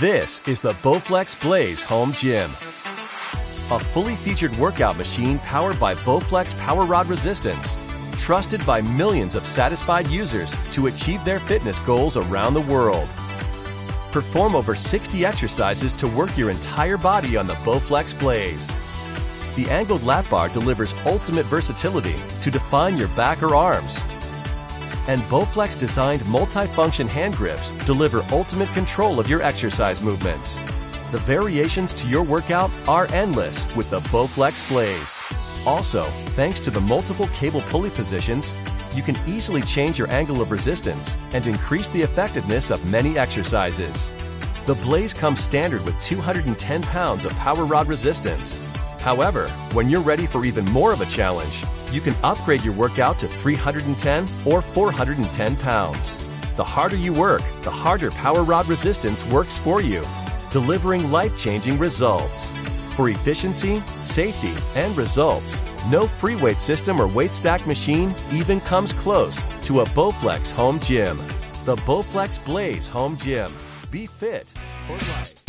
This is the Bowflex Blaze Home Gym. A fully featured workout machine powered by Bowflex Power Rod Resistance. Trusted by millions of satisfied users to achieve their fitness goals around the world. Perform over 60 exercises to work your entire body on the Bowflex Blaze. The angled lap bar delivers ultimate versatility to define your back or arms. And Bowflex designed multifunction hand grips deliver ultimate control of your exercise movements. The variations to your workout are endless with the Bowflex Blaze. Also, thanks to the multiple cable pulley positions, you can easily change your angle of resistance and increase the effectiveness of many exercises. The Blaze comes standard with 210 pounds of power rod resistance. However, when you're ready for even more of a challenge, you can upgrade your workout to 310 or 410 pounds. The harder you work, the harder power rod resistance works for you, delivering life changing results. For efficiency, safety, and results, no free weight system or weight stack machine even comes close to a Bowflex home gym. The Bowflex Blaze home gym. Be fit for life.